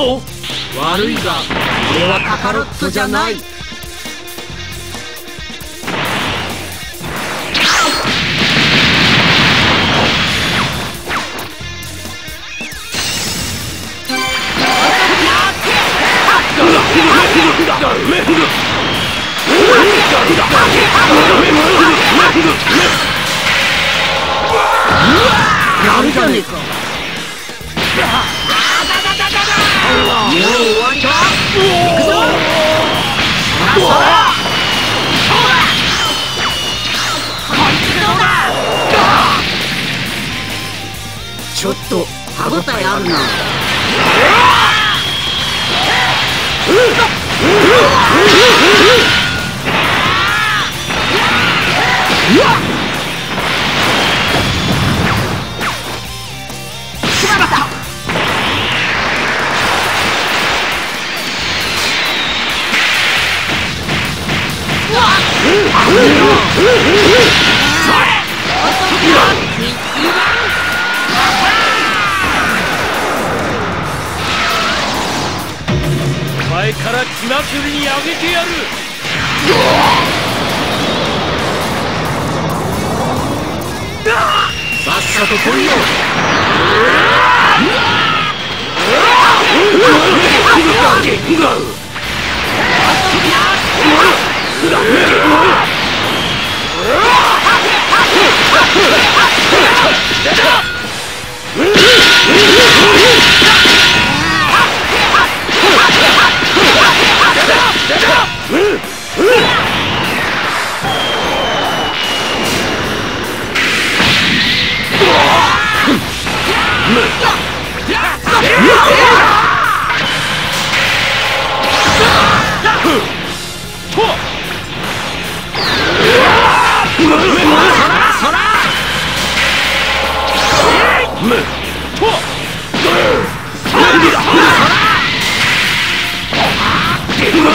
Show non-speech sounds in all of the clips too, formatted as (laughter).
カロット悪いが俺はカカロットじゃない。やるじゃねえかちょっと歯応えあるな。うわっ。前から気まくりにあげてやる。さっさと来いよ。そら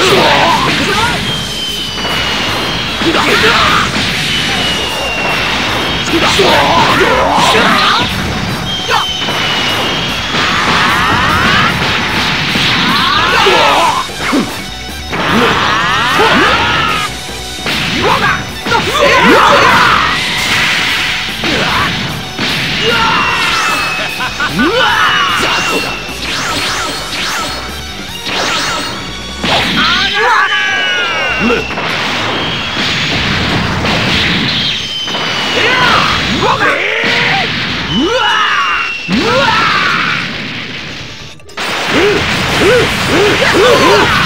う (laughs) わる。うわ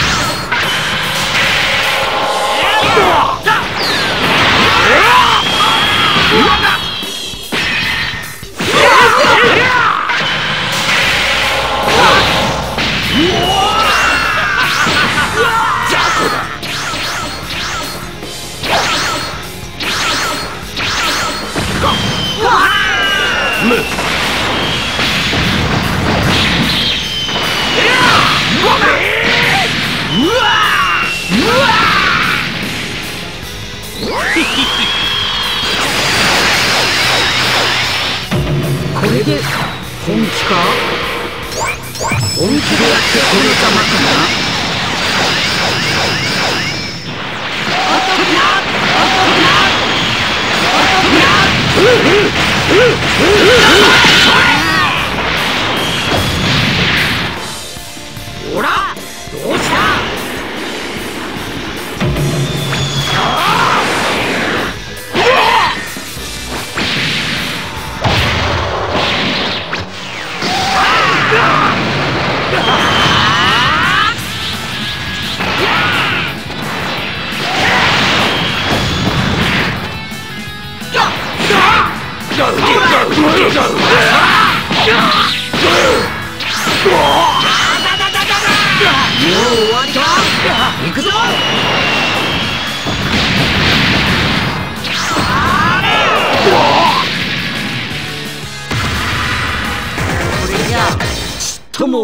で。本気か？本気でやってこのざまかな。ほ Come on.